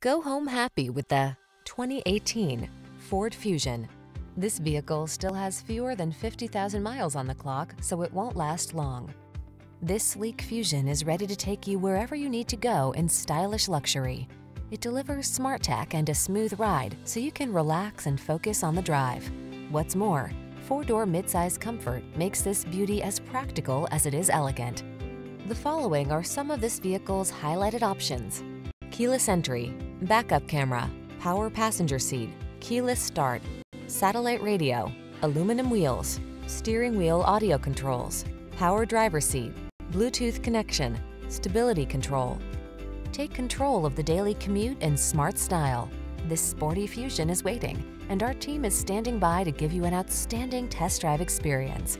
Go home happy with the 2018 Ford Fusion. This vehicle still has fewer than 50,000 miles on the clock, so it won't last long. This sleek Fusion is ready to take you wherever you need to go in stylish luxury. It delivers smart tech and a smooth ride, so you can relax and focus on the drive. What's more, four-door midsize comfort makes this beauty as practical as it is elegant. The following are some of this vehicle's highlighted options. Keyless entry, backup camera, power passenger seat, keyless start, satellite radio, aluminum wheels, steering wheel audio controls, power driver seat, Bluetooth connection, stability control. Take control of the daily commute in smart style. This sporty Fusion is waiting, and our team is standing by to give you an outstanding test drive experience.